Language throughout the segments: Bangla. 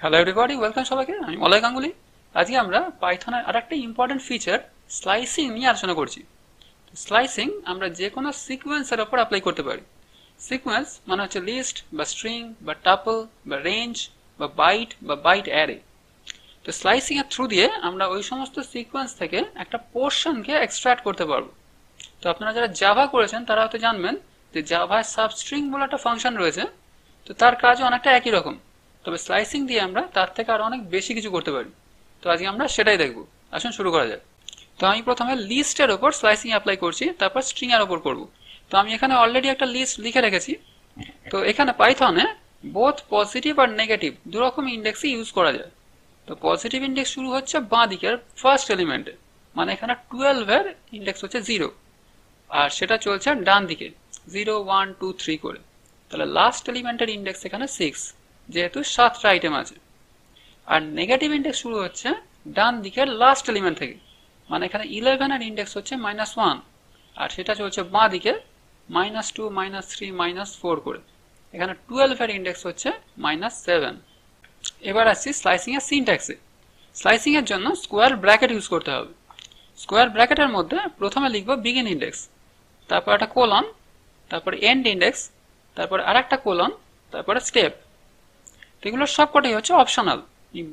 হ্যালো এভরিবডি ওয়েলকাম সবাইকে। আমি মলয় গাঙ্গুলি। আজকে আমরা পাইথনের আর একটা ইম্পর্টেন্ট ফিচার স্লাইসিং নিয়ে আলোচনা করছি। স্লাইসিং আমরা যে কোনো সিকোয়েন্সের ওপর অ্যাপ্লাই করতে পারি। সিকোয়েন্স মানে হচ্ছে লিস্ট বা স্ট্রিং বা টাপল বা রেঞ্জ বা বাইট বা বাইট অ্যারে তো স্লাইসিং এর থ্রু দিয়ে আমরা ওই সমস্ত সিকোয়েন্স থেকে একটা পোর্শনকে এক্সট্রাক্ট করতে পারব। তো আপনারা যারা জাভা করেছেন, তারা হয়তো জানবেন যে জাভায় সাবস্ট্রিং বলে একটা ফাংশন রয়েছে। তো তার কাজও অনেকটা একই রকম। তবে স্লাইসিং দিয়ে আমরা তার থেকে আরও অনেক বেশি কিছু করতে পারি। তো আজকে আমরা সেটাই দেখব। আসুন শুরু করা যাক। তো আমি প্রথমে লিস্টের ওপর স্লাইসিং অ্যাপ্লাই করছি, তারপর স্ট্রিং এর ওপর করব। তো আমি এখানে অলরেডি একটা লিস্ট লিখে রেখেছি। তো এখানে পাইথনে বোথ পজিটিভ আর নেগেটিভ দু রকম ইন্ডেক্সই ইউজ করা যায়। তো পজিটিভ ইন্ডেক্স শুরু হচ্ছে বাঁ দিকের ফার্স্ট এলিমেন্টে মানে এখানে টুয়েলভের ইন্ডেক্স হচ্ছে জিরো আর সেটা চলছে ডান দিকে জিরো ওয়ান টু থ্রি করে। তাহলে লাস্ট এলিমেন্টের ইন্ডেক্স এখানে সিক্স যেহেতু সাতটা আইটেম আছে। আর নেগেটিভ ইন্ডেক্স শুরু হচ্ছে ডান দিকের লাস্ট এলিমেন্ট থেকে। মানে এখানে ইলেভেন ইলেভেনের ইন্ডেক্স হচ্ছে মাইনাস ওয়ান আর সেটা চলছে বাঁ দিকে minus two minus three minus four করে। এখানে টুয়েলভ টুয়েলভের ইন্ডেক্স হচ্ছে মাইনাস সেভেন এবার আসছি স্লাইসিং এর সিনট্যাক্সে স্লাইসিং এর জন্য স্কোয়ার ব্র্যাকেট ইউজ করতে হবে। স্কোয়ার ব্র্যাকেটের মধ্যে প্রথমে লিখব বিগিন ইন্ডেক্স তারপর একটা কোলন তারপর এন্ড ইন্ডেক্স তারপর আর একটা কোলন তারপরে স্টেপ তো এগুলো সবকটাই হচ্ছে অপশনাল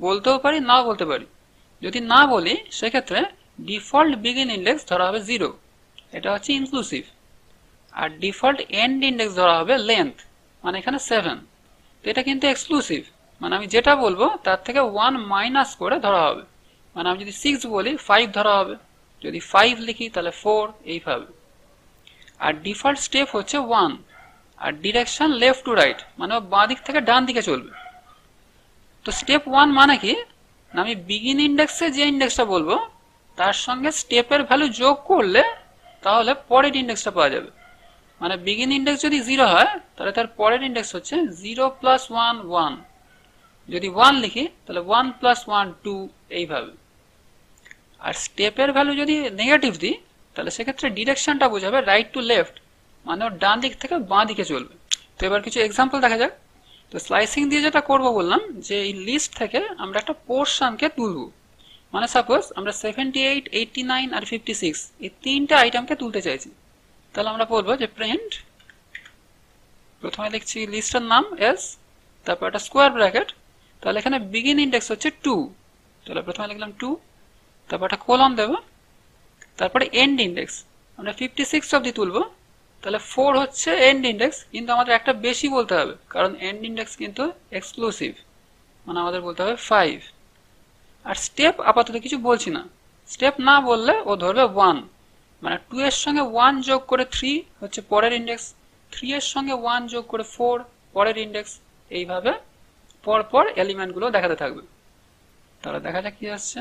বলতেও পারি, নাও বলতে পারি। যদি না বলি, সেক্ষেত্রে ডিফল্ট বিগিন ইন্ডেক্স ধরা হবে জিরো এটা হচ্ছে ইনক্লুসিভ আর ডিফল্ট এন্ড ইন্ডেক্স ধরা হবে লেন্থ মানে এখানে সেভেন তো এটা কিন্তু এক্সক্লুসিভ মানে আমি যেটা বলব, তার থেকে ওয়ান মাইনাস করে ধরা হবে। মানে আমি যদি সিক্স বলি ফাইভ ধরা হবে। যদি ফাইভ লিখি, তাহলে ফোর এইভাবে আর ডিফল্ট স্টেপ হচ্ছে ওয়ান আর ডিরেকশন লেফট টু রাইট মানে বাঁ দিক থেকে ডান দিকে চলবে। তো স্টেপ ওয়ান মানে কি? আমি বিগিন ইন্ডেক্সে যে ইন্ডেক্সটা বলব, তার সঙ্গে স্টেপের ভ্যালু যোগ করলে তাহলে পরের ইন্ডেক্সটা পাওয়া যাবে। মানে বিগিন ইন্ডেক্স যদি জিরো হয়, তাহলে তার পরের ইন্ডেক্স হচ্ছে জিরো প্লাস ওয়ান ওয়ান যদি ওয়ান লিখি, তাহলে ওয়ান প্লাস ওয়ান টু এইভাবে। আর স্টেপের ভ্যালু যদি নেগেটিভ দিই, তাহলে সেক্ষেত্রে ডিরেকশনটা বোঝাবে রাইট টু লেফট মানে ওর ডান দিক থেকে বাঁ দিকে চলবে। তো এবার কিছু এক্সাম্পল দেখা যাক। তো স্লাইসিং দিয়ে যেটা করব বললাম, যে এই লিস্ট থেকে আমরা একটা পোর্শনকে তুলব। মানে সাপোজ আমরা সেভেন্টি এইট এইটটি নাইন আর ফিফটি সিক্স এই তিনটা আইটেমকে তুলতে চাইছি। তাহলে আমরা বলব যে প্রিন্ট প্রথমে লিখছি লিস্টের নাম এস তারপর একটা স্কোয়ার ব্র্যাকেট তাহলে এখানে বিগিন ইন্ডেক্স হচ্ছে টু তাহলে প্রথমে লিখলাম টু তারপর একটা কোলম দেবো, তারপরে এন্ড ইন্ডেক্স আমরা ফিফটি সিক্স অব্দি তুলবো তাহলে ফোর হচ্ছে এন্ড ইন্ডেক্স কিন্তু আমাদের একটা বেশি বলতে হবে, কারণ এন্ড ইন্ডেক্স কিন্তু এক্সক্লুসিভ মানে আমাদের বলতে হবে ফাইভ আর স্টেপ আপাতত কিছু বলছি না। স্টেপ না বললে ও ধরবে ওয়ান মানে টু এর সঙ্গে ওয়ান যোগ করে থ্রি হচ্ছে পরের ইন্ডেক্স থ্রি এর সঙ্গে ওয়ান যোগ করে ফোর পরের ইন্ডেক্স এইভাবে পরপর এলিমেন্টগুলো দেখাতে থাকবে। তাহলে দেখা যাক কি আসছে।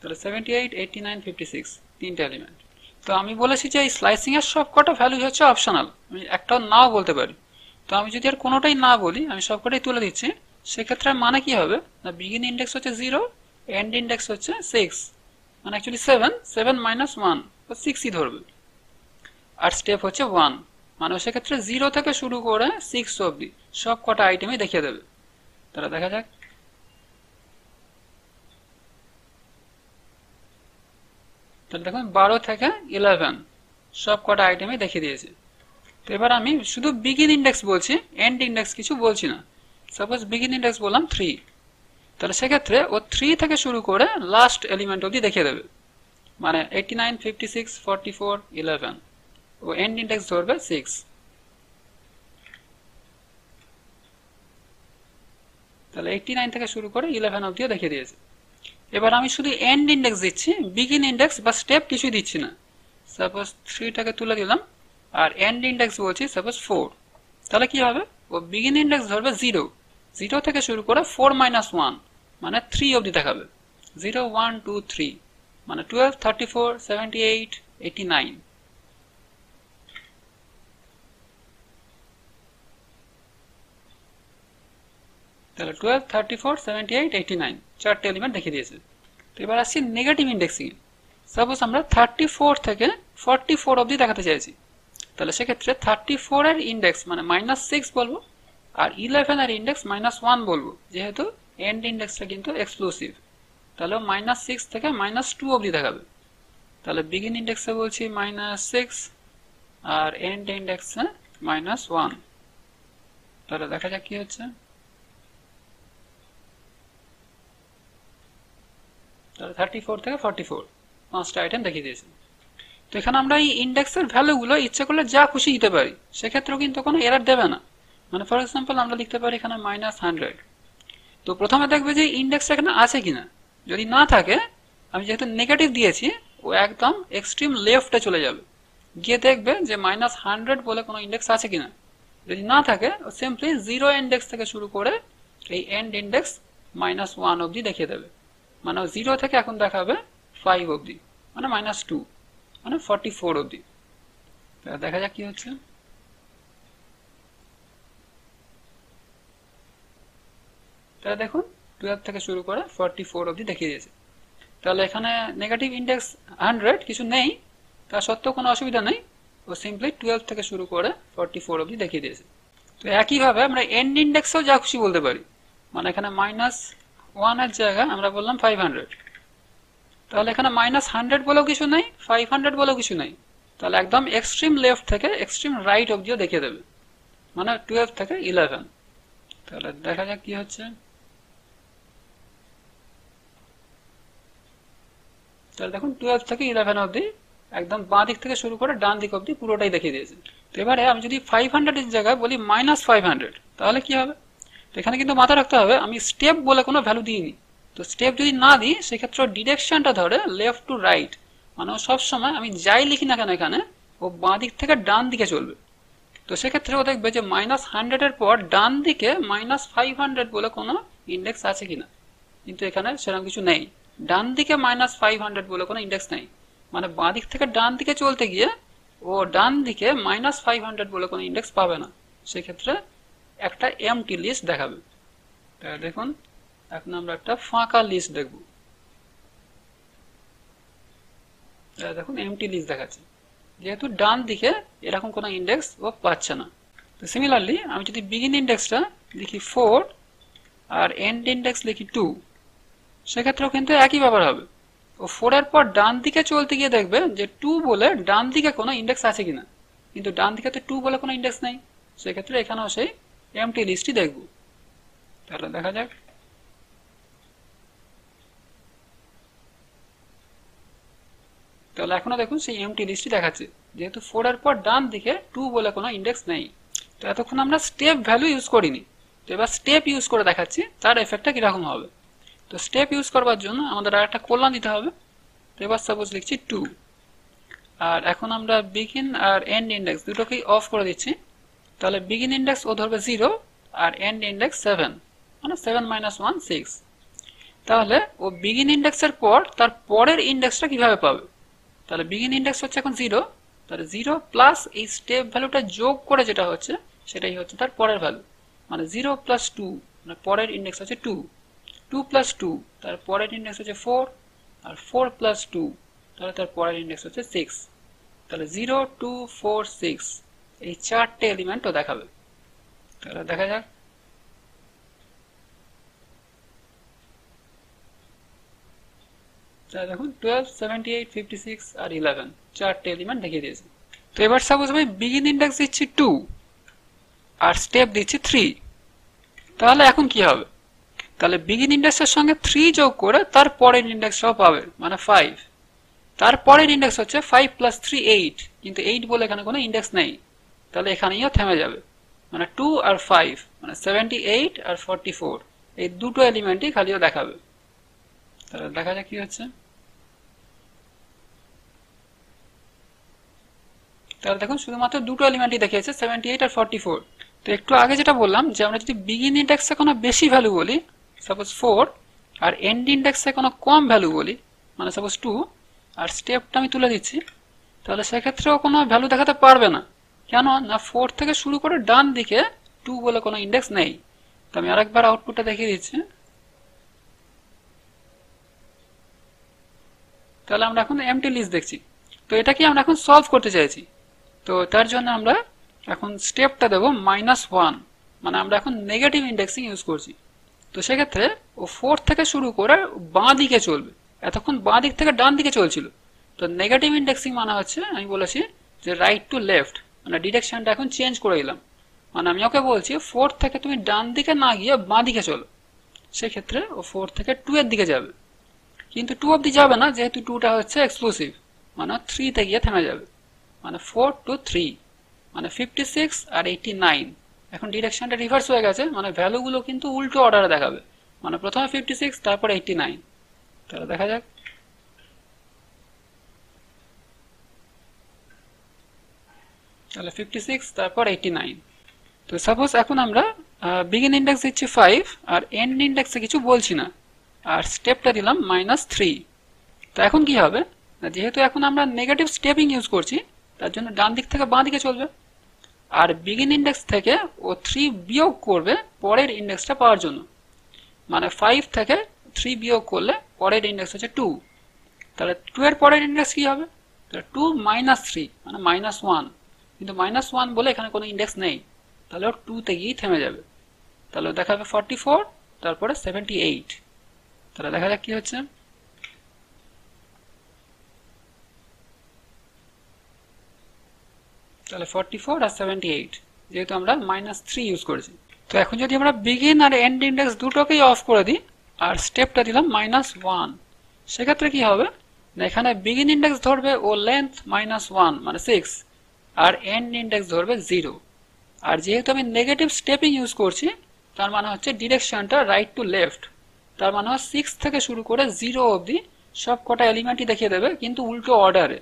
তাহলে seventy eight eighty nine fifty six তিনটে এলিমেন্ট তো আমি বলেছি যে এই স্লাইসিং এর সব কটা ভ্যালু হচ্ছে অপশনাল আমি একটাও নাও বলতে পারি। তো আমি যদি আর কোনোটাই না বলি, আমি সবকটাই তুলে দিচ্ছি। সেক্ষেত্রে মানে কি হবে? না বিগিন ইন্ডেক্স হচ্ছে জিরো এন্ড ইন্ডেক্স হচ্ছে সিক্স মানে actually seven seven minus one সিক্সই ধরবে। আর স্টেপ হচ্ছে ওয়ান মানে সেক্ষেত্রে জিরো থেকে শুরু করে সিক্স অব্দি সব কটা আইটেমই দেখিয়ে দেবে। তারা দেখা যাক। তাহলে দেখুন, বারো থেকে ইলেভেন সব কটা আইটেমই দেখিয়ে দিয়েছে। তো এবার আমি শুধু বিগিন ইন্ডেক্স বলছি এন্ড ইন্ডেক্স কিছু বলছি না। সাপোজ বিগিন ইন্ডেক্স বললাম থ্রি তাহলে সেক্ষেত্রে ও থ্রি থেকে শুরু করে লাস্ট এলিমেন্ট অবধি দেখিয়ে দেবে। মানে eighty nine fifty six forty four eleven ও এন্ড ইন্ডেক্স ধরবে সিক্স তাহলে এইটটি নাইন থেকে শুরু করে ইলেভেন অবধিও দেখিয়ে দিয়েছে। এবার আমি শুধু এন্ড ইন্ডেক্স দিচ্ছি বিগিন ইন্ডেক্স বা স্টেপ কিছুই দিচ্ছি না। সাপোজ থ্রিটাকে তুলে দিলাম, আর এন্ড ইন্ডেক্স বলছি সাপোজ ফোর তাহলে কি হবে? ও বিগিন ইন্ডেক্স ধরবে জিরো জিরো থেকে শুরু করে ফোর মাইনাস ওয়ান মানে থ্রি অবধি দেখাবে। জিরো ওয়ান টু থ্রি মানে twelve thirty four seventy eight eighty nine তাহলে twelve thirty four seventy eight eighty nine চারটে এলিমেন্ট দেখিয়ে দিয়েছে। তো এবার আসছি নেগেটিভ ইন্ডেক্সিং সাপোজ আমরা থার্টি ফোর থেকে ফর্টি ফোর অবধি দেখাতে চাইছি। তাহলে সেক্ষেত্রে থার্টি ফোর এর ইন্ডেক্স মানে মাইনাস সিক্স বলব, আর ইলেভেন এর ইন্ডেক্স মাইনাস ওয়ান বলব, যেহেতু এন্ড ইন্ডেক্সটা কিন্তু এক্সক্লুসিভ তাহলে মাইনাস সিক্স থেকে মাইনাস টু অবধি দেখাবে। তাহলে বিগিন ইন্ডেক্সে বলছি মাইনাস সিক্স আর এন্ড ইন্ডেক্সে মাইনাস ওয়ান তাহলে দেখা যাক কি হচ্ছে। থার্টি ফোর থেকে ফর্টি ফোর পাঁচটা আইটেম দেখিয়ে দিয়েছে। তো এখানে আমরা এই ইন্ডেক্সের ভ্যালুগুলো ইচ্ছে করলে যা খুশি দিতে পারি, সেক্ষেত্রেও কিন্তু কোনো এরার দেবে না। মানে ফর এক্সাম্পল আমরা লিখতে পারি এখানে মাইনাস হান্ড্রেড তো প্রথমে দেখবে যে ইন্ডেক্সটা এখানে আছে কিনা। যদি না থাকে, আমি যেহেতু নেগেটিভ দিয়েছি, ও একদম এক্সট্রিম লেফটে চলে যাবে। গিয়ে দেখবে যে মাইনাস হান্ড্রেড বলে কোনো ইন্ডেক্স আছে কিনা। যদি না থাকে সিম্পলি জিরো ইন্ডেক্স থেকে শুরু করে এই এন্ড ইন্ডেক্স মাইনাস ওয়ান অবধি দেখিয়ে দেবে। মানে জিরো থেকে এখন দেখাবে ফাইভ অবধি মানে মাইনাস টু মানে ফর্টি ফোর অবধি দেখা যাক কি হচ্ছে। তাহলে দেখুন টুয়েলভ থেকে শুরু করে ফর্টি ফোর অবধি দেখিয়ে দিয়েছে। তাহলে এখানে নেগেটিভ ইন্ডেক্স হান্ড্রেড কিছু নেই, তা সত্ত্বেও কোনো অসুবিধা নেই। ও সিম্পলি টুয়েলভ থেকে শুরু করে ফর্টি ফোর অবধি দেখিয়ে দিয়েছে। তো একইভাবে আমরা এন্ড ইন্ডেক্সেও যা খুশি বলতে পারি। মানে এখানে মাইনাস ওয়ানের জায়গায় আমরা বললাম ফাইভ হান্ড্রেড তাহলে এখানে মাইনাস হান্ড্রেড বলেও কিছু নেই ফাইভ হান্ড্রেড বলেও কিছু নেই। তাহলে একদম এক্সট্রিম লেফট থেকে এক্সট্রিম রাইট অবধিও দেখিয়ে দেবে। মানে টুয়েলভ থেকে ইলেভেন তাহলে দেখা যাক কি হচ্ছে। তাহলে দেখুন টুয়েলভ থেকে ইলেভেন অবধি, একদম বাঁ দিক থেকে শুরু করে ডান দিক অবধি পুরোটাই দেখিয়ে দিয়েছে। এবারে আমি যদি ফাইভ হান্ড্রেডের জায়গায় বলি মাইনাস ফাইভ হান্ড্রেড তাহলে কি হবে? এখানে কিন্তু মাথায় রাখতে হবে, আমি স্টেপ বলে কোনো ভ্যালু দিইনি। তো স্টেপ যদি না দিই, সেক্ষেত্রে ডিরেকশনটা ধরে লেফট টু রাইট মানে সবসময় আমি যাই লিখি না কেন এখানে, ও বাঁ দিক থেকে ডান দিকে চলবে। তো সেক্ষেত্রে ও দেখবে যে মাইনাস হান্ড্রেডের পর ডান দিকে মাইনাস ফাইভ হান্ড্রেড বলে কোনো ইন্ডেক্স আছে কিনা। কিন্তু এখানে সেরকম কিছু নেই। ডান দিকে মাইনাস ফাইভ হান্ড্রেড বলে কোনো ইন্ডেক্স নেই। মানে বাঁ দিক থেকে ডান দিকে চলতে গিয়ে, ও ডান দিকে মাইনাস ফাইভ হান্ড্রেড বলে কোনো ইন্ডেক্স পাবে না। সেক্ষেত্রে একটা এমটি লিস্ট দেখাবে। দেখুন, এখন আমরা একটা ফাঁকা লিস্ট দেখব। দেখুন এমটি লিস্ট দেখাচ্ছে। যেহেতু ডান দিকে এরকম কোনো ইন্ডেক্স ও পাচ্ছে না। তো সিমিলারলি আমি যদি বিগিন ইন্ডেক্সটা লিখি ফোর আর এন্ড ইন্ডেক্স লিখি টু সেক্ষেত্রেও কিন্তু একই ব্যাপার হবে। ও ফোরের পর ডান দিকে চলতে গিয়ে দেখবে যে টু বলে ডান দিকে কোনো ইন্ডেক্স আছে কিনা। কিন্তু ডান দিকে তো টু বলে কোনো ইন্ডেক্স নেই। সেক্ষেত্রে এখানেও সেই এমটি লিস্টই দেখব। তাহলে দেখা যাক। তাহলে এখনও দেখুন সেই এমটি লিস্টই দেখাচ্ছে। যেহেতু ফোর এর পর ডান দিকে টু বলে কোনো ইন্ডেক্স নেই। তো এতক্ষণ আমরা স্টেপ ভ্যালু ইউজ করিনি। তো এবার স্টেপ ইউজ করে দেখাচ্ছি, তার এফেক্টটা কীরকম হবে। তো স্টেপ ইউজ করবার জন্য আমাদের আর একটা কল্যাণ দিতে হবে। তো এবার সাপোজ লিখছি টু আর এখন আমরা বিগিন আর এন্ড ইন্ডেক্স দুটোকেই অফ করে দিচ্ছি। তাহলে বিগিন ইন্ডেক্স ও ধরবে জিরো আর এন্ড ইন্ডেক্স সেভেন মানে সেভেন মাইনাস ওয়ান সিক্স তাহলে ও বিগিন ইন্ডেক্সের পর তার পরের ইন্ডেক্সটা কীভাবে পাবে? তাহলে বিগিন ইন্ডেক্স হচ্ছে এখন জিরো তাহলে জিরো প্লাস এই স্টেপ ভ্যালুটা যোগ করে যেটা হচ্ছে, সেটাই হচ্ছে তার পরের ভ্যালু মানে জিরো প্লাস টু মানে পরের ইন্ডেক্স হচ্ছে টু টু প্লাস টু তার পরের ইন্ডেক্স হচ্ছে ফোর আর ফোর প্লাস টু তাহলে তার পরের ইন্ডেক্স হচ্ছে সিক্স তাহলে জিরো টু ফোর সিক্স এই চারটে এলিমেন্টও দেখাবে। তাহলে দেখা যাক। দেখুন twelve seventy eight fifty six আর ইলেভেন চারটে এলিমেন্ট দেখিয়ে দিয়েছে। তো এবার সাপোজ আমি বিগিন ইন্ডেক্স দিচ্ছি টু আর স্টেপ দিচ্ছি থ্রি তাহলে এখন কি হবে? তাহলে বিগিন ইন্ডেক্সের সঙ্গে থ্রি যোগ করে তার পরের ইন্ডেক্সটাও পাবে মানে ফাইভ তার পরের ইন্ডেক্স হচ্ছে ফাইভ প্লাস থ্রি এইট কিন্তু এইট বলে এখানে কোনো ইন্ডেক্স নেই। তাহলে এখানেও থেমে যাবে। মানে টু আর ফাইভ মানে সেভেন্টি এইট আর ফর্টি ফোর এই দুটো এলিমেন্টই খালিও দেখাবে। তাহলে দেখা যাক কি হচ্ছে। তাহলে দেখুন, শুধুমাত্র দুটো এলিমেন্টই দেখিয়েছে সেভেন্টি এইট আর ফর্টি ফোর তো একটু আগে যেটা বললাম যে, আমরা যদি বিগিন ইন্ডেক্সে কোনো বেশি ভ্যালু বলি সাপোজ ফোর আর এন্ড ইন্ডেক্সে কোনো কম ভ্যালু বলি মানে সাপোজ টু আর স্টেপটা আমি তুলে দিচ্ছি, তাহলে সেক্ষেত্রেও কোনো ভ্যালু দেখাতে পারবে না। কেন না ফোর থেকে শুরু করে ডান দিকে টু বলে কোনো ইন্ডেক্স নেই। তো আমি আরেকবার আউটপুটটা দেখিয়ে দিচ্ছি। তাহলে আমরা এখন এমটি লিস্ট দেখছি। তো এটা কি আমরা এখন সলভ করতে চাইছি? তো তার জন্য আমরা এখন স্টেপটা দেবো মাইনাস ওয়ান মানে আমরা এখন নেগেটিভ ইন্ডেক্সিং ইউজ করছি। তো সেক্ষেত্রে ও ফোর থেকে শুরু করে বাঁ দিকে চলবে। এতক্ষণ বাঁ দিক থেকে ডান দিকে চলছিল। তো নেগেটিভ ইন্ডেক্সিং মানে হচ্ছে, আমি বলেছি যে রাইট টু লেফট মানে ডিরেকশনটা এখন চেঞ্জ করে দিলাম। মানে আমি ওকে বলছি ফোর থেকে তুমি ডান দিকে না গিয়ে বাঁ দিকে চলো। সেক্ষেত্রে ও ফোর থেকে টু এর দিকে যাবে। কিন্তু টু অব্দি যাবে না, যেহেতু টুটা হচ্ছে এক্সক্লুসিভ মানে থ্রিতে গিয়ে থেমে যাবে। মানে ফোর টু থ্রি মানে ফিফটি সিক্স আর এইটি নাইন এখন ডিরেকশনটা রিভার্স হয়ে গেছে মানে ভ্যালুগুলো কিন্তু উল্টো অর্ডারে দেখাবে। মানে প্রথমে ফিফটি সিক্স তারপর এইটি নাইন তাহলে দেখা যাক। তাহলে ফিফটি সিক্স তারপর এইটি নাইন তো সাপোজ এখন আমরা বিগিন ইন্ডেক্স দিচ্ছি ফাইভ আর এন্ড ইন্ডেক্সে কিছু বলছি না। আর স্টেপটা দিলাম মাইনাস থ্রি তো এখন কি হবে? যেহেতু এখন আমরা নেগেটিভ স্টেপিং ইউজ করছি, তার জন্য ডান দিক থেকে বাঁ দিকে চলবে। আর বিগিন ইন্ডেক্স থেকে ও থ্রি বিয়োগ করবে পরের ইন্ডেক্সটা পাওয়ার জন্য। মানে ফাইভ থেকে থ্রি বিয়োগ করলে পরের ইন্ডেক্স হচ্ছে টু তাহলে টু এর পরের ইন্ডেক্স কি হবে? তাহলে টু মাইনাস থ্রি মানে মাইনাস ওয়ান কিন্তু মাইনাস ওয়ান বলে এখানে কোনো ইন্ডেক্স নেই। তাহলে ওর টুতে গিয়েই থেমে যাবে। তাহলে দেখা যাবে ফর্টি ফোর তারপরে সেভেন্টি এইট তাহলে দেখা যাক কি হচ্ছে। তাহলে ফর্টি ফোর আর সেভেন্টি এইট যেহেতু আমরা মাইনাস থ্রি ইউজ করেছি। তো এখন যদি আমরা বিগিন আর এন্ড ইন্ডেক্স দুটোকেই অফ করে দিই, আর স্টেপটা দিলাম মাইনাস ওয়ান সেক্ষেত্রে কি হবে? না, এখানে বিগিন ইন্ডেক্স ধরবে ও লেন্থ মাইনাস ওয়ান মানে সিক্স আর এন্ড ইন্ডেক্স ধরবে জিরো আর যেহেতু আমি নেগেটিভ স্টেপিং ইউজ করছি, তার মানে হচ্ছে ডিরেকশনটা রাইট টু লেফট তার মানে হয় সিক্স থেকে শুরু করে জিরো অবধি সব কটা এলিমেন্টই দেখিয়ে দেবে, কিন্তু উল্টো অর্ডারে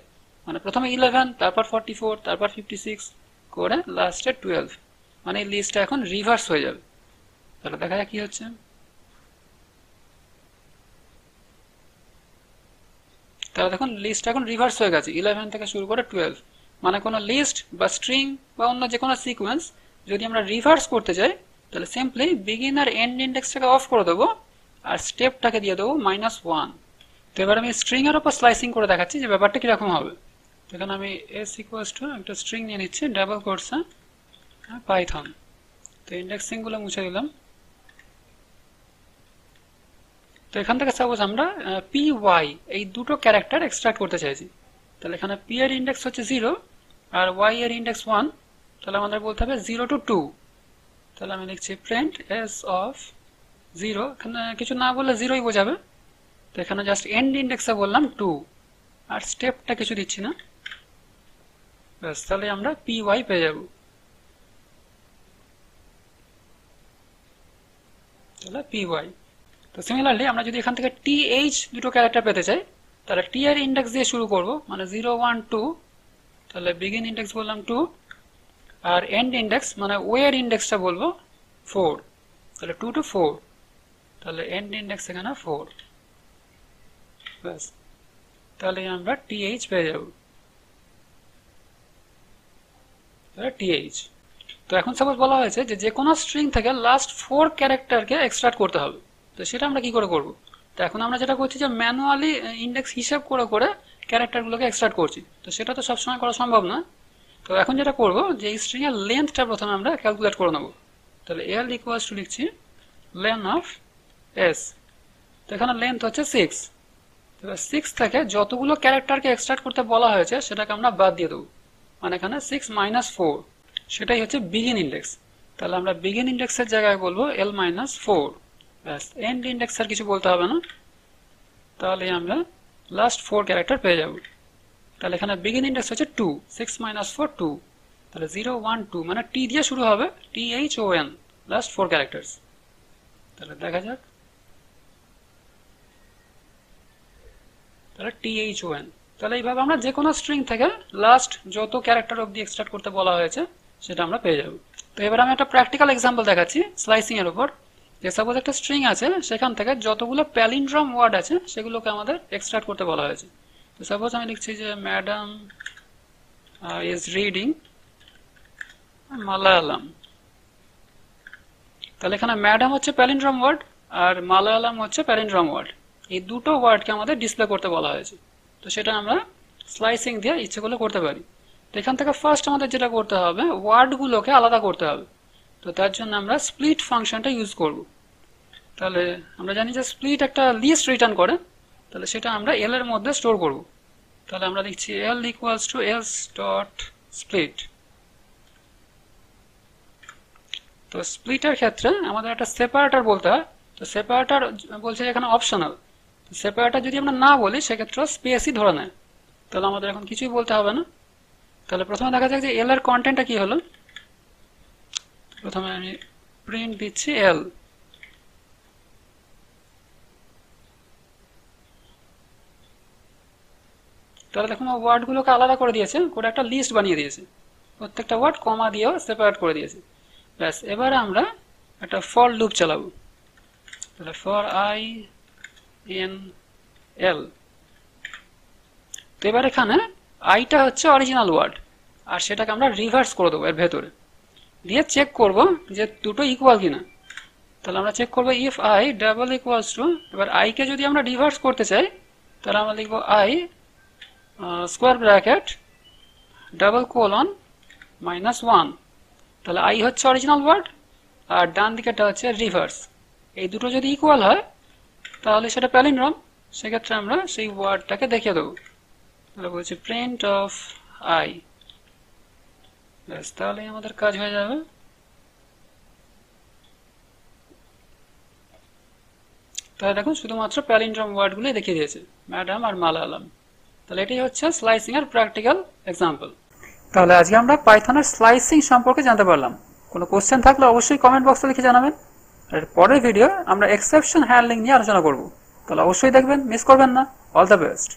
মানে প্রথমে ইলেভেন তারপর ফর্টি ফোর তারপর ফিফটি সিক্স করে লাস্টে টুয়েলভ মানে এই লিস্টটা এখন রিভার্স হয়ে যাবে। তাহলে দেখা যাক কি হচ্ছে। তাহলে দেখুন লিস্ট এখন রিভার্স হয়ে গেছে ইলেভেন থেকে শুরু করে টুয়েলভ মানে কোনো লিস্ট বা স্ট্রিং বা অন্য যে কোনো সিকোয়েন্স যদি আমরা রিভার্স করতে চাই, তাহলে সিম্পলি বিগিন আর এন্ড ইন্ডেক্সটাকে অফ করে দেবো আর স্টেপটাকে দিয়ে দেবো মাইনাস ওয়ান তো এবার আমি স্ট্রিং এর উপর স্লাইসিং করে দেখাচ্ছি যে ব্যাপারটা কীরকম হবে। এখানে আমি এস ইকুয়ালস টু একটা স্ট্রিং নিয়ে নিচ্ছি ডাবল কোর্সে পাইথন তো ইন্ডেক্সিংগুলো মুছে দিলাম। তো এখান থেকে সাপোজ আমরা পি ওয়াই এই দুটো ক্যারেক্টার এক্সট্রাক্ট করতে চাইছি। তাহলে এখানে পি এর ইন্ডেক্স হচ্ছে জিরো আর ওয়াই এর ইন্ডেক্স ওয়ান তাহলে আমাদের বলতে হবে জিরো টু টু তাহলে আমি লিখছি প্রিন্ট এস অফ জিরো এখানে কিছু না বললে জিরোই বোঝাবে। তো এখানে জাস্ট এন্ড ইন্ডেক্সে বললাম টু আর স্টেপটা কিছু দিচ্ছি না। ব্যাস, তাহলে আমরা পি ওয়াই পেয়ে যাব। তাহলে পি ওয়াই তো সিমিলারলি আমরা যদি এখান থেকে টি এইচ দুটো ক্যারেক্টার পেতে চাই তাহলে টি এর ইন্ডেক্স দিয়ে শুরু করব। মানে জিরো ওয়ান টু তাহলে বিগিন ইন্ডেক্স বললাম টু আর এন্ড ইন্ডেক্স মানে ওয়ের ইন্ডেক্সটা বলব? ফোর তাহলে টু টু ফোর তাহলে এন্ড ইন্ডেক্স এখানে ফোর ব্যাস, তাহলে আমরা টিএইচ পেয়ে যাব। তাহলে টিএইচ তো এখন সাপোজ বলা হয়েছে যে যে কোনো স্ট্রিং থেকে লাস্ট ফোর ক্যারেক্টারকে এক্সট্রাক্ট করতে হবে। তো সেটা আমরা কি করে করব? তো এখন আমরা যেটা করছি যে ম্যানুয়ালি ইন্ডেক্স হিসাব করে করে ক্যারেক্টারগুলোকে এক্সট্রাক্ট করছি। তো সেটা তো সবসময় করা সম্ভব না। তো এখন যেটা করব যে এই স্ট্রিং এর লেন্থটা প্রথমে আমরা ক্যালকুলেট করে নেব। তাহলে এল ইকুয়ালস টু লিখছি লেন অফ এস তো এখানে লেন্থ হচ্ছে সিক্স এবার সিক্স থেকে যতগুলো ক্যারেক্টারকে এক্সট্রাক্ট করতে বলা হয়েছে, সেটাকে আমরা বাদ দিয়ে দেবো। মানে এখানে সিক্স মাইনাস ফোর সেটাই হচ্ছে বিগিন ইন্ডেক্স তাহলে আমরা বিগিন ইন্ডেক্সের জায়গায় বলব এল মাইনাস ফোর ব্যাস এন্ড ইন্ডেক্স আর কিছু বলতে হবে না। তাহলে আমরা লাস্ট ফোর ক্যারেক্টার পেয়ে যাব। তাহলে এখানে বিগিন ইন্ডেক্স হচ্ছে two six minus four two তাহলে জিরো ওয়ান টু মানে টি দিয়ে শুরু হবে T H O N last four characters তাহলে দেখা যাক। তাহলে টি এইচ ও এন তাহলে এইভাবে আমরা যে কোনো স্ট্রিং থেকে লাস্ট যত ক্যারেক্টার অব্দি এক্সট্রাক্ট করতে বলা হয়েছে, সেটা আমরা পেয়ে যাব। তো এবার আমি একটা প্র্যাকটিক্যাল এক্সাম্পল দেখাচ্ছি স্লাইসিং এর উপর। যে সাপোজ একটা স্ট্রিং আছে, সেখান থেকে যতগুলো প্যালিন্ড্রম ওয়ার্ড আছে, সেগুলোকে আমাদের এক্সট্রাক্ট করতে বলা হয়েছে। তো সাপোজ আমি লিখছি যে ম্যাডাম ইজ রিডিং মালায়ালাম তাহলে এখানে ম্যাডাম হচ্ছে প্যালিন্ড্রম ওয়ার্ড আর মালায়ালাম হচ্ছে প্যালিন্ড্রম ওয়ার্ড এই দুটো ওয়ার্ডকে আমাদের ডিসপ্লে করতে বলা হয়েছে। তো সেটা আমরা স্লাইসিং দিয়ে ইচ্ছে করলে করতে পারি। তো এখান থেকে ফার্স্ট আমাদের যেটা করতে হবে ওয়ার্ডগুলোকে আলাদা করতে হবে। তো তার জন্য আমরা স্প্লিট ফাংশনটা ইউজ করব। তাহলে আমরা জানি যে স্প্লিট একটা লিস্ট রিটার্ন করে, তাহলে সেটা আমরা এল এর মধ্যে স্টোর করব। তাহলে আমরা লিখছি L equals to else dot split তো স্প্লিটের ক্ষেত্রে আমাদের একটা সেপারেটর বলতে হয়। তো সেপারেটর বলছে এখানে অপশনাল সেপারেটর যদি আমরা না বলি, সেক্ষেত্রে স্পেসই ধরে নেয়। তাহলে আমাদের এখন কিছুই বলতে হবে না। তাহলে প্রথমে দেখা যাক যে এল এর কন্টেন্টটা কি হলো। প্রথমে আমি প্রিন্ট দিচ্ছি এল তাহলে দেখুন ওয়ার্ডগুলোকে আলাদা করে দিয়েছে, করে একটা লিস্ট বানিয়ে দিয়েছে। প্রত্যেকটা ওয়ার্ড কমা দিয়েও সেপারেট করে দিয়েছে। ব্যাস, এবারে আমরা একটা ফর লুপ চালাবো। তাহলে ফর আই এন এল তো এবার এখানে আইটা হচ্ছে অরিজিনাল ওয়ার্ড আর সেটাকে আমরা রিভার্স করে দেবো এর ভেতরে। দিয়ে চেক করব যে দুটো ইকুয়াল কিনা। তাহলে আমরা চেক করব if I double equals to এবার আইকে যদি আমরা রিভার্স করতে চাই, তাহলে আমরা লিখব I square bracket double colon minus one তাহলে আই হচ্ছে অরিজিনাল ওয়ার্ড আর ডান দিকেটা হচ্ছে রিভার্স এই দুটো যদি ইকুয়াল হয়, তাহলে সেটা প্যালিন্ড্রম সেক্ষেত্রে আমরা সেই ওয়ার্ডটাকে দেখিয়ে দেবো। তাহলে বলছি প্রিন্ট অফ আই ব্যাস তাহলে আমাদের কাজ হয়ে যাবে। তাহলে দেখুন, শুধুমাত্র প্যালিন্ড্রম ওয়ার্ডগুলোই দেখিয়ে দিয়েছে। ম্যাডাম আর মালায়ালাম। তাহলে এটাই হচ্ছে স্লাইসিং এর প্র্যাকটিক্যাল এক্সাম্পল তাহলে আজকে আমরা পাইথনের স্লাইসিং সম্পর্কে জানতে পারলাম। কোনো কোশ্চেন থাকলে অবশ্যই কমেন্ট বক্সে লিখে জানাবেন। আর পরের ভিডিও আমরা এক্সেপশন হ্যান্ডলিং নিয়ে আলোচনা করব। তাহলে অবশ্যই দেখবেন মিস করবেন না। All the best